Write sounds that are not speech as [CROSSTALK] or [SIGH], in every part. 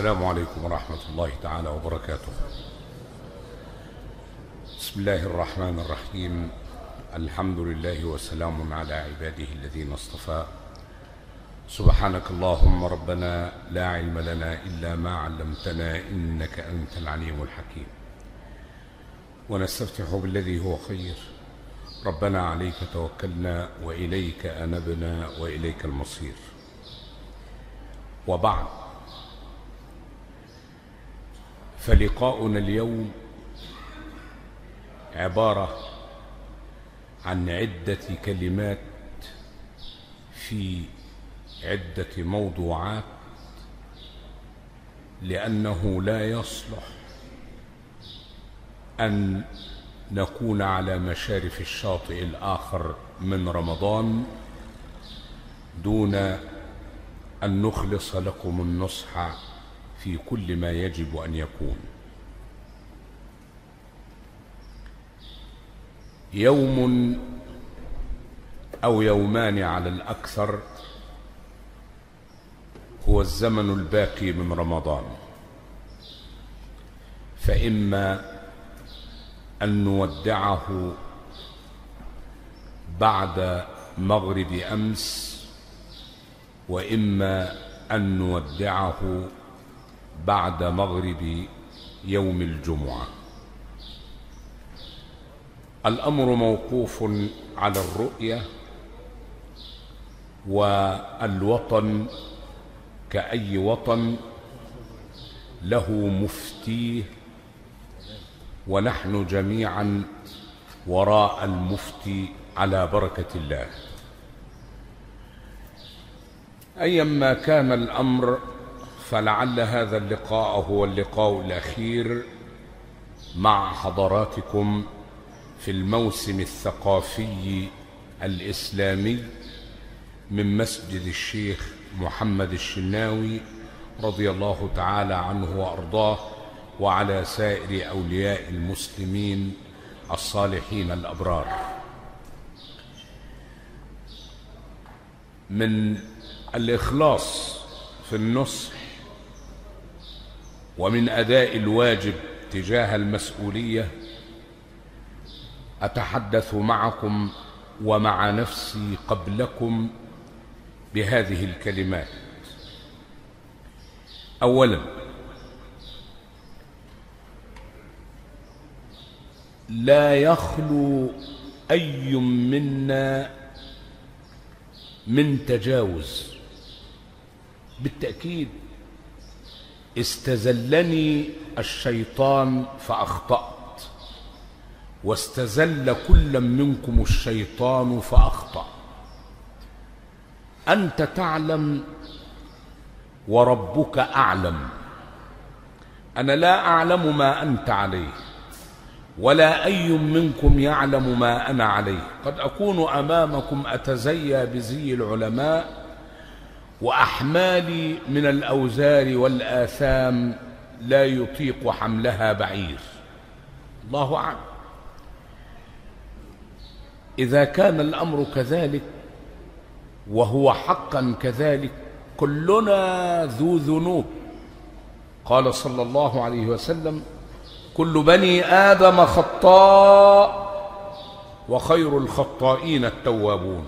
السلام عليكم ورحمة الله تعالى وبركاته. بسم الله الرحمن الرحيم. الحمد لله وسلام على عباده الذين اصطفى. سبحانك اللهم ربنا لا علم لنا إلا ما علمتنا إنك أنت العليم الحكيم. ونستفتح بالذي هو خير. ربنا عليك توكلنا وإليك أنبنا وإليك المصير. وبعد. فلقاؤنا اليوم عبارة عن عدة كلمات في عدة موضوعات لأنه لا يصلح أن نكون على مشارف الشاطئ الآخر من رمضان دون أن نخلص لكم النصح في كل ما يجب أن يكون. يوم أو يومان على الأكثر هو الزمن الباقي من رمضان. فإما أن نودعه بعد مغرب أمس وإما أن نودعه بعد مغرب يوم الجمعة. الأمر موقوف على الرؤية والوطن كأي وطن له مفتيه ونحن جميعا وراء المفتي على بركة الله. أيما كان الأمر فلعل هذا اللقاء هو اللقاء الأخير مع حضراتكم في الموسم الثقافي الإسلامي من مسجد الشيخ محمد الشناوي رضي الله تعالى عنه وأرضاه وعلى سائر أولياء المسلمين الصالحين الأبرار. من الإخلاص في النصح ومن أداء الواجب تجاه المسؤولية أتحدث معكم ومع نفسي قبلكم بهذه الكلمات. أولا لا يخلو أي منا من تجاوز. بالتأكيد استزلني الشيطان فأخطأت. واستزل كل منكم الشيطان فأخطأ. أنت تعلم وربك أعلم. أنا لا أعلم ما أنت عليه ولا أي منكم يعلم ما أنا عليه. قد أكون أمامكم أتزيى بزي العلماء وأحمالي من الأوزار والآثام لا يطيق حملها بعير. الله أعلم. إذا كان الأمر كذلك وهو حقا كذلك كلنا ذو ذنوب. قال صلى الله عليه وسلم كل بني آدم خطاء وخير الخطائين التوابون.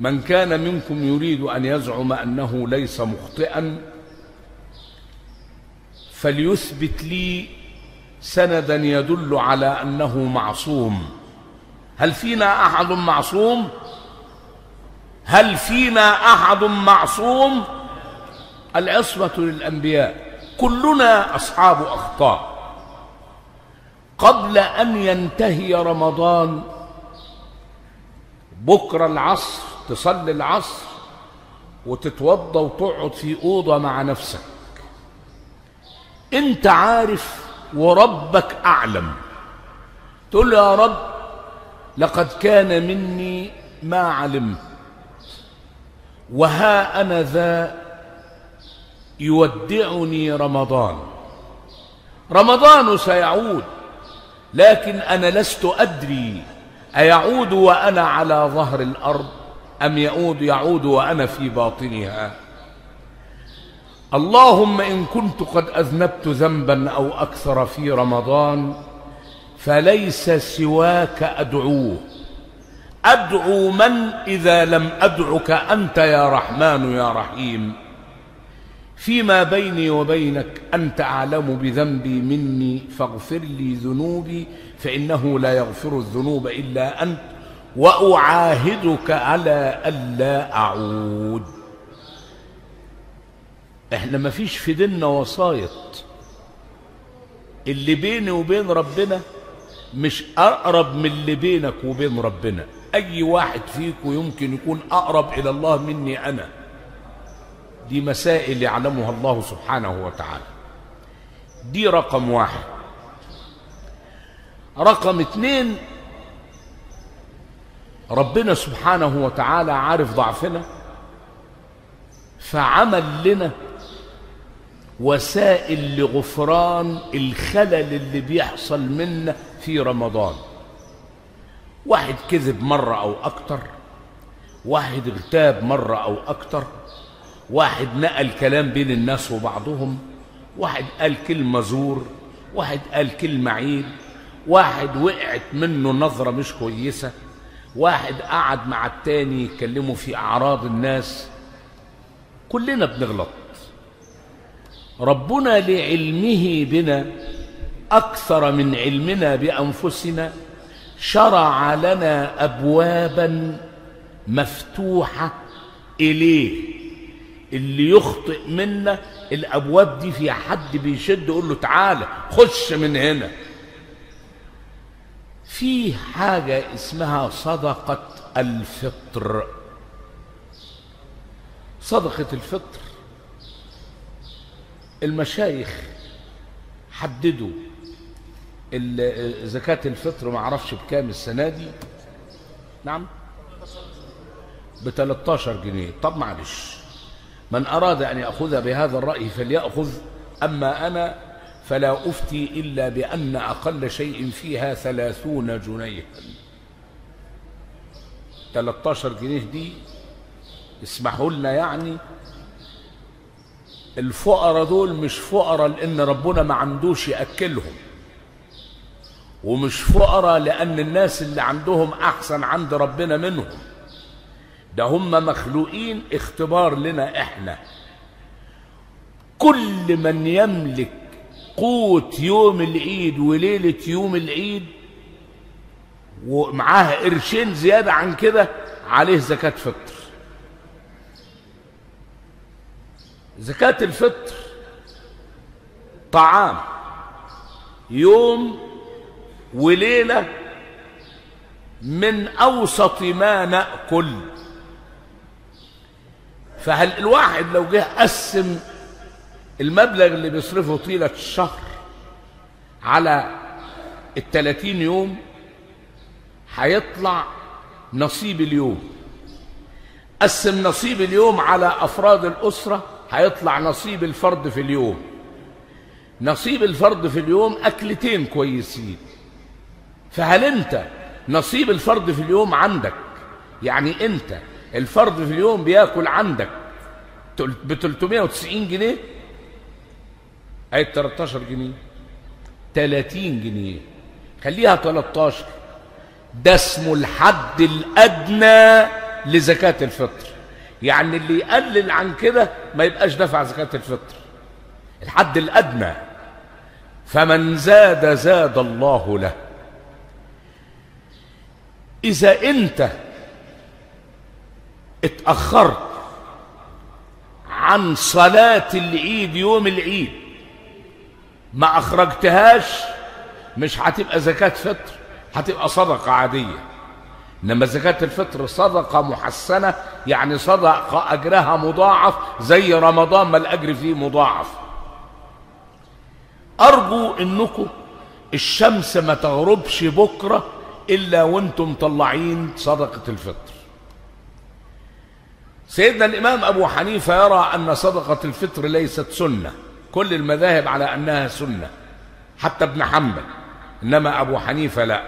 من كان منكم يريد أن يزعم أنه ليس مخطئا فليثبت لي سندا يدل على أنه معصوم. هل فينا أحد معصوم؟ هل فينا أحد معصوم؟ العصمة للأنبياء. كلنا أصحاب أخطاء. قبل أن ينتهي رمضان بكرة العصر تصلي العصر وتتوضى وتقعد في أوضة مع نفسك. أنت عارف وربك أعلم. تقول يا رب لقد كان مني ما علمت وها أنا ذا يودعني رمضان. رمضان سيعود لكن أنا لست أدري أيعود وأنا على ظهر الأرض؟ أم يعود يعود وأنا في باطنها. اللهم إن كنت قد أذنبت ذنبا أو أكثر في رمضان فليس سواك أدعوه. أدعو من إذا لم أدعك أنت يا رحمن يا رحيم. فيما بيني وبينك أنت أعلم بذنبي مني فاغفر لي ذنوبي فإنه لا يغفر الذنوب إلا أنت. وأعاهدك على ألا أعود. إحنا ما فيش في ديننا وسايط. اللي بيني وبين ربنا مش أقرب من اللي بينك وبين ربنا. أي واحد فيكم يمكن يكون أقرب إلى الله مني أنا. دي مسائل يعلمها الله سبحانه وتعالى. دي رقم واحد. رقم اتنين ربنا سبحانه وتعالى عارف ضعفنا فعمل لنا وسائل لغفران الخلل اللي بيحصل منا في رمضان. واحد كذب مرة أو أكتر واحد اغتاب مرة أو أكتر واحد نقل كلام بين الناس وبعضهم واحد قال كلمة زور واحد قال كلمة عيب واحد وقعت منه نظرة مش كويسة. واحد قعد مع التاني يتكلموا في أعراض الناس كلنا بنغلط. ربنا لعلمه بنا أكثر من علمنا بأنفسنا شرع لنا أبوابا مفتوحة إليه. اللي يخطئ منا الأبواب دي في حد بيشد يقول له تعالى خش من هنا. في حاجة اسمها صدقة الفطر. صدقة الفطر. المشايخ حددوا زكاة الفطر ما أعرفش بكام السنة دي. نعم؟ ب 13 جنيه. طب معلش من أراد أن يأخذ بهذا الرأي فليأخذ أما أنا فلا أفتي إلا بأن أقل شيء فيها ثلاثون جنيها. 13 جنيه دي اسمحوا لنا يعني الفقراء دول مش فقراء لأن ربنا ما عندوش يأكلهم. ومش فقراء لأن الناس اللي عندهم أحسن عند ربنا منهم. ده هم مخلوقين اختبار لنا إحنا. كل من يملك قوت يوم العيد وليلة يوم العيد ومعاه قرشين زيادة عن كده عليه زكاة فطر. زكاة الفطر طعام يوم وليلة من أوسط ما نأكل. فهل الواحد لو جه قسم المبلغ اللي بيصرفه طيلة الشهر على التلاتين يوم هيطلع نصيب اليوم. قسم نصيب اليوم على أفراد الأسرة هيطلع نصيب الفرد في اليوم. نصيب الفرد في اليوم أكلتين كويسين. فهل أنت نصيب الفرد في اليوم عندك؟ يعني أنت الفرد في اليوم بياكل عندك ب 390 جنيه؟ أي 13 جنيه. 30 جنيه. خليها 13 ده اسمه الحد الأدنى لزكاة الفطر. يعني اللي يقلل عن كده ما يبقاش دفع زكاة الفطر. الحد الأدنى. فمن زاد زاد الله له. إذا أنت اتأخرت عن صلاة العيد يوم العيد ما أخرجتهاش مش هتبقى زكاة فطر هتبقى صدقة عادية. إنما زكاة الفطر صدقة محسنة يعني صدقة أجرها مضاعف زي رمضان ما الأجر فيه مضاعف. أرجو إنكم الشمس ما تغربش بكرة إلا وأنتم طلعين صدقة الفطر. سيدنا الإمام أبو حنيفة يرى أن صدقة الفطر ليست سنة. كل المذاهب على أنها سنة. حتى ابن حنبل إنما أبو حنيفة لا.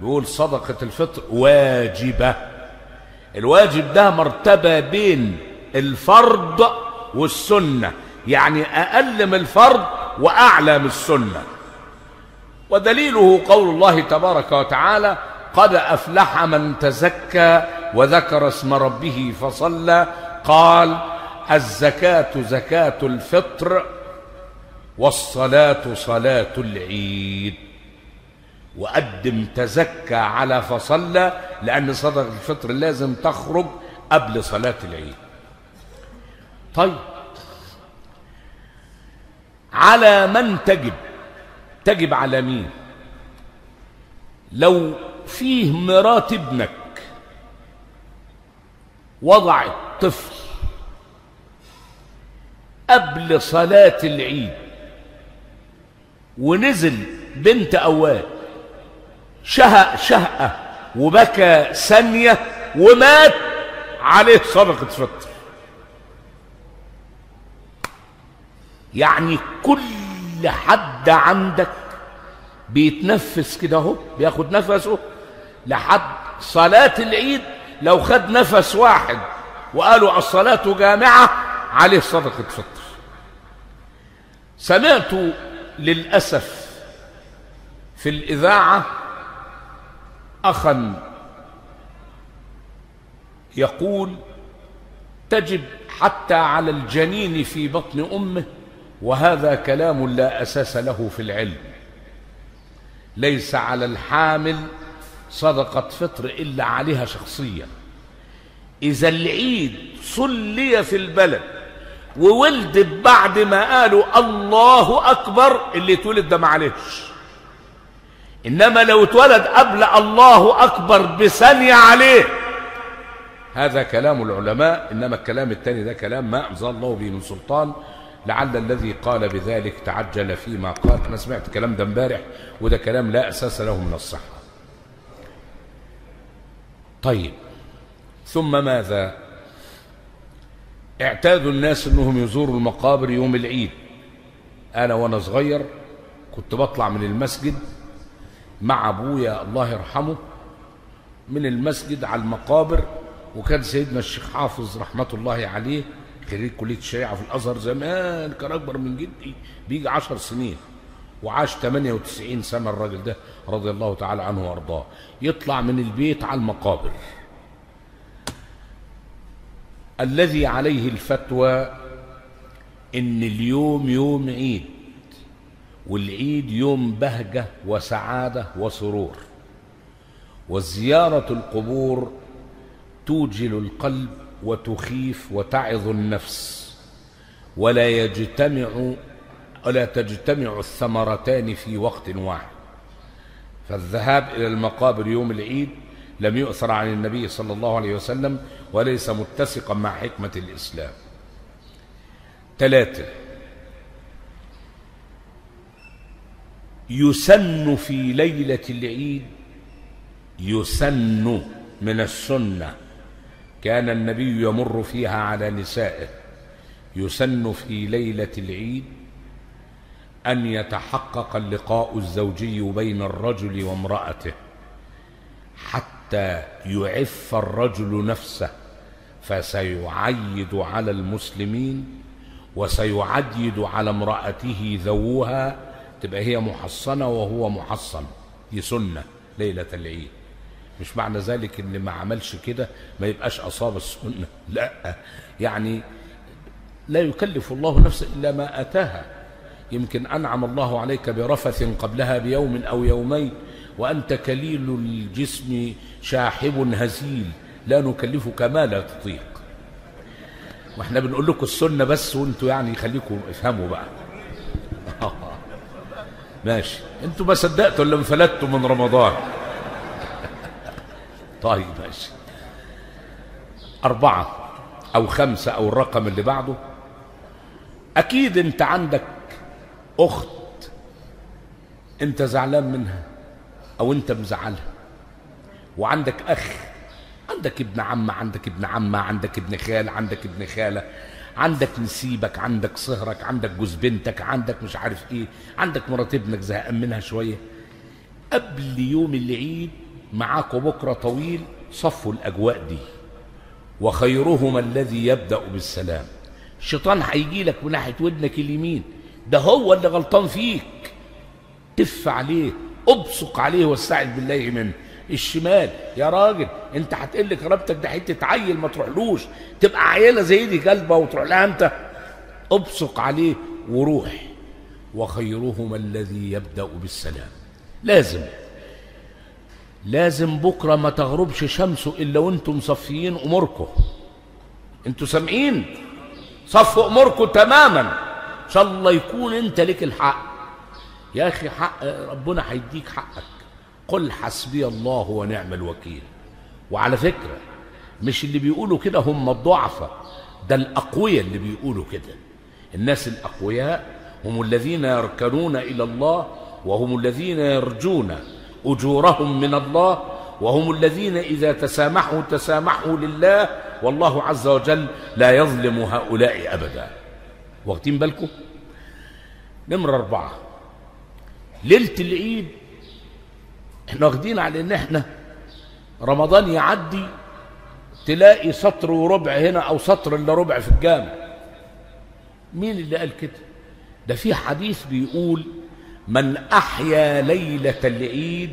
يقول صدقة الفطر واجبة. الواجب ده مرتبة بين الفرض والسنة. يعني أقل من الفرض وأعلى من السنة. ودليله قول الله تبارك وتعالى قد أفلح من تزكى وذكر اسم ربه فصلى قال الزكاة زكاة الفطر والصلاة صلاة العيد. وقدم تزكى على فصلى لأن صدقة الفطر لازم تخرج قبل صلاة العيد. طيب على من تجب؟ تجب على مين؟ لو فيه مرات ابنك وضعت طفل قبل صلاة العيد ونزل بنت أواد شهق شهقة وبكى ثانية ومات عليه صدقة فطر. يعني كل حد عندك بيتنفس كده اهو بياخد نفسه لحد صلاة العيد لو خد نفس واحد وقالوا الصلاة جامعة عليه صدقة فطر. سمعت للأسف في الإذاعة أخا يقول تجب حتى على الجنين في بطن أمه وهذا كلام لا أساس له في العلم. ليس على الحامل صدقة فطر إلا عليها شخصيا. إذا العيد صلي في البلد وولدت بعد ما قالوا الله أكبر اللي اتولد ده معلش. إنما لو اتولد قبل الله أكبر بثانية عليه. هذا كلام العلماء إنما الكلام الثاني ده كلام ما أنزل الله به من سلطان لعل الذي قال بذلك تعجل فيما قال. أنا سمعت الكلام ده امبارح وده كلام لا أساس له من الصحة. طيب ثم ماذا؟ اعتادوا الناس إنهم يزوروا المقابر يوم العيد. أنا وأنا صغير كنت بطلع من المسجد مع أبويا الله يرحمه من المسجد على المقابر وكان سيدنا الشيخ حافظ رحمة الله عليه خريج كلية الشريعة في الأزهر زمان كان أكبر من جدي بيجي عشر سنين وعاش 98 سنة الراجل ده رضي الله تعالى عنه وأرضاه. يطلع من البيت على المقابر. الذي عليه الفتوى إن اليوم يوم عيد والعيد يوم بهجة وسعادة وسرور. وزيارة القبور توجل القلب وتخيف وتعظ النفس. ولا يجتمع ولا تجتمع الثمرتان في وقت واحد. فالذهاب إلى المقابر يوم العيد لم يؤثر عن النبي صلى الله عليه وسلم وليس متسقا مع حكمة الإسلام. ثلاثة. يسن في ليلة العيد يسن من السنة. كان النبي يمر فيها على نسائه. يسن في ليلة العيد أن يتحقق اللقاء الزوجي بين الرجل وامرأته حتى يعف الرجل نفسه فسيعيد على المسلمين وسيعيد على امرأته ذووها. تبقى هي محصنة وهو محصن دي سنة ليلة العيد. مش معنى ذلك إن ما عملش كده ما يبقاش أصاب السنة لأ. يعني لا يكلف الله نفسا إلا ما أتاها. يمكن أنعم الله عليك برفث قبلها بيوم أو يومين وأنت كليل الجسم شاحب هزيل لا نكلفك ما لا تطيق. وإحنا بنقول لكم السنة بس وإنتوا يعني خليكم افهموا بقى. [LAUGHS] ماشي. إنتوا ما صدقتوا إلا انفلتوا من رمضان. [LAUGHS] طيب ماشي. أربعة أو خمسة أو الرقم اللي بعده. أكيد أنت عندك أخت أنت زعلان منها. أو أنت مزعلها. وعندك أخ عندك ابن عم عندك ابن عمة عندك ابن خال عندك ابن خالة عندك نسيبك عندك صهرك عندك جوز بنتك عندك مش عارف إيه عندك مرات ابنك زهقان منها شوية. قبل يوم العيد معاكوا بكرة طويل صفوا الأجواء دي. وخيرهما الذي يبدأ بالسلام. الشيطان هيجي لك من ناحية ودنك اليمين. ده هو اللي غلطان فيك. تف عليه. ابصق عليه واستعذ بالله منه. الشمال يا راجل انت هتقل كرامتك ده حتة عيل ما تروحلوش. تبقى عيلة زي دي كلبة وتروح لها انت ابصق عليه وروح وخيرهما الذي يبدأ بالسلام. لازم لازم بكرة ما تغربش شمسه إلا وأنتم مصفيين أموركم. أنتوا سامعين؟ صفوا أموركم تماما. إن شاء الله يكون أنت لك الحق. يا أخي حق ربنا هيديك حقك. قل حسبي الله ونعم الوكيل. وعلى فكرة مش اللي بيقولوا كده هم الضعفاء ده الأقوياء اللي بيقولوا كده. الناس الأقوياء هم الذين يركنون إلى الله وهم الذين يرجون أجورهم من الله وهم الذين إذا تسامحوا تسامحوا لله والله عز وجل لا يظلم هؤلاء أبدا. واخدين بالكم؟ نمرة أربعة. ليلة العيد إحنا واخدين على ان إحنا رمضان يعدي تلاقي سطر وربع هنا أو سطر الا ربع في الجامع. مين اللي قال كده؟ ده في حديث بيقول من أحيا ليلة العيد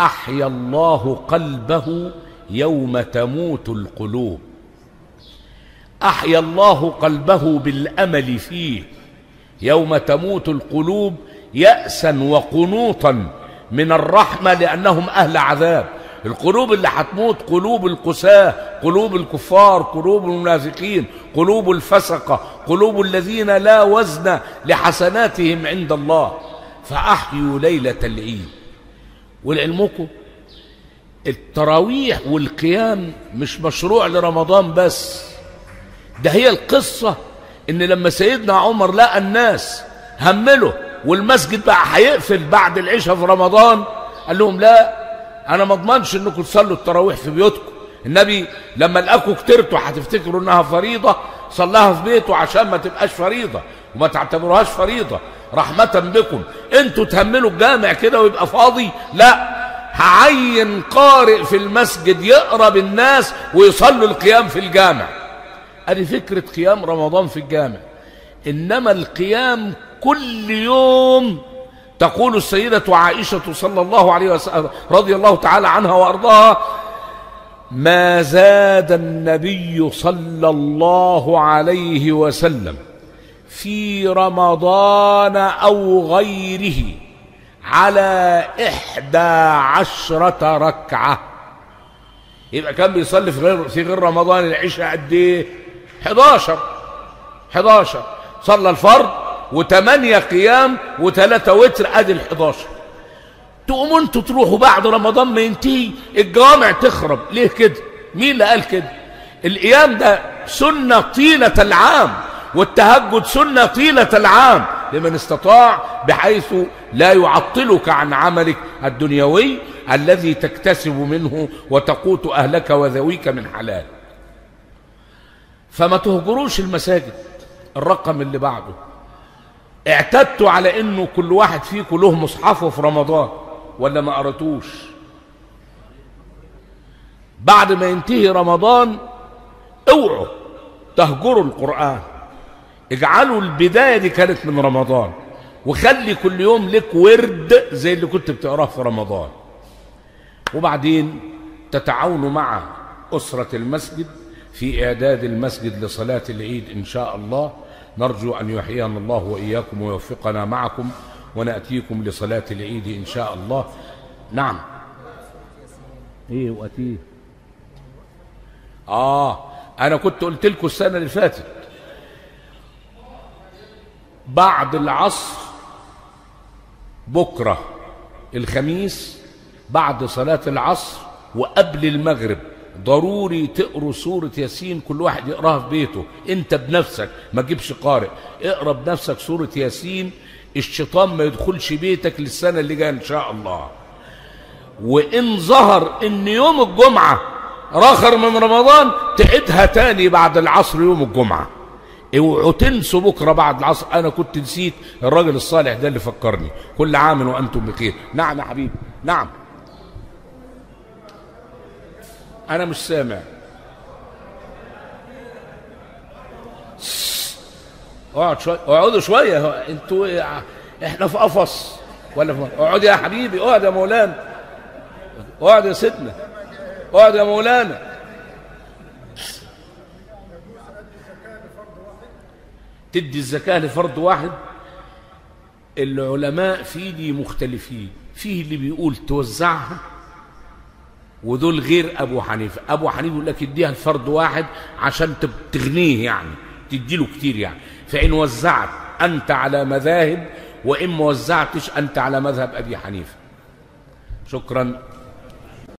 أحيا الله قلبه يوم تموت القلوب. أحيا الله قلبه بالأمل فيه يوم تموت القلوب ياسا وقنوطا من الرحمة لأنهم أهل عذاب. القلوب اللي هتموت قلوب القساة قلوب الكفار قلوب المنافقين قلوب الفسقة قلوب الذين لا وزن لحسناتهم عند الله. فأحيوا ليلة العيد. ولعلمكم التراويح والقيام مش مشروع لرمضان بس. ده هي القصة إن لما سيدنا عمر لقى الناس همله والمسجد بقى هيقفل بعد العشاء في رمضان. قال لهم لا أنا ما أضمنش إنكم تصلوا التراويح في بيوتكم. النبي لما لقاكم كترتوا هتفتكروا إنها فريضة صلاها في بيته عشان ما تبقاش فريضة وما تعتبروهاش فريضة. رحمة بكم. أنتوا تهملوا الجامع كده ويبقى فاضي؟ لا. هعين قارئ في المسجد يقرأ بالناس ويصلوا القيام في الجامع. أدي فكرة قيام رمضان في الجامع. إنما القيام كل يوم تقول السيدة عائشة صلى الله عليه وسلم رضي الله تعالى عنها وأرضاها ما زاد النبي صلى الله عليه وسلم في رمضان أو غيره على إحدى عشرة ركعة. يبقى كان بيصلي في غير, في غير رمضان العشاء قد إيه؟ 11 11 صلى الفرض وثمانية قيام وثلاثة وتر ادي ال 11 تقوموا أنتوا تروحوا بعد رمضان ما ينتهي الجوامع تخرب. ليه كده؟ مين اللي قال كده؟ القيام ده سنة طيلة العام والتهجد سنة طيلة العام. لمن استطاع بحيث لا يعطلك عن عملك الدنيوي الذي تكتسب منه وتقوت أهلك وذويك من حلال. فما تهجروش المساجد الرقم اللي بعده. اعتدتوا على إنه كل واحد فيكم له مصحفه في رمضان ولا ما قرأتوش؟ بعد ما ينتهي رمضان اوعوا تهجروا القرآن. اجعلوا البداية دي كانت من رمضان وخلي كل يوم لك ورد زي اللي كنت بتقراه في رمضان. وبعدين تتعاونوا مع أسرة المسجد في إعداد المسجد لصلاة العيد إن شاء الله. نرجو أن يحيينا الله وإياكم ويوفقنا معكم ونأتيكم لصلاة العيد إن شاء الله. نعم. إيه وأتيه. آه أنا كنت قلت لكم السنة اللي فاتت. بعد العصر بكرة الخميس بعد صلاة العصر وقبل المغرب. ضروري تقروا سورة ياسين كل واحد يقراها في بيته. انت بنفسك ما تجيبش قارئ. اقرأ بنفسك سورة ياسين الشيطان ما يدخلش بيتك للسنة اللي جاية إن شاء الله. وإن ظهر إن يوم الجمعة راخر من رمضان تعيدها تاني بعد العصر يوم الجمعة. اوعوا تنسوا بكرة بعد العصر. أنا كنت نسيت الراجل الصالح ده اللي فكرني. كل عام وأنتم بخير. نعم يا حبيبي. نعم. أنا مش سامع. اقعد شوية اقعدوا شوية. هو- أنتوا؟ إحنا في قفص. ولا في اقعد يا حبيبي اقعد يا مولانا. اقعد يا سيدنا اقعد يا مولانا. تدي الزكاة لفرد واحد. العلماء في دي مختلفين. فيه اللي بيقول توزعها ودول غير أبو حنيفة. أبو حنيفة يقول لك اديها لفرد واحد عشان تغنيه يعني تديله كتير يعني. فإن وزعت أنت على مذاهب وإن ما وزعتش أنت على مذهب أبي حنيفة. شكرا.